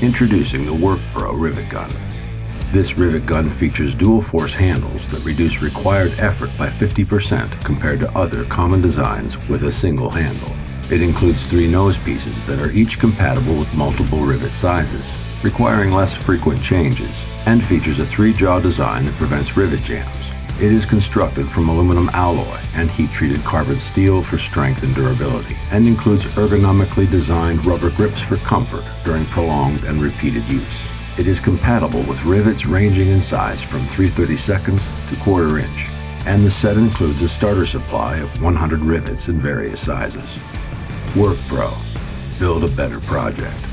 Introducing the WorkPro Rivet Gun. This rivet gun features dual force handles that reduce required effort by 50% compared to other common designs with a single handle. It includes three nose pieces that are each compatible with multiple rivet sizes, requiring less frequent changes, and features a three-jaw design that prevents rivet jams. It is constructed from aluminum alloy and heat-treated carbon steel for strength and durability, and includes ergonomically designed rubber grips for comfort during prolonged and repeated use. It is compatible with rivets ranging in size from 3 32nds to quarter inch, and the set includes a starter supply of 100 rivets in various sizes. Work Pro. Build a better project.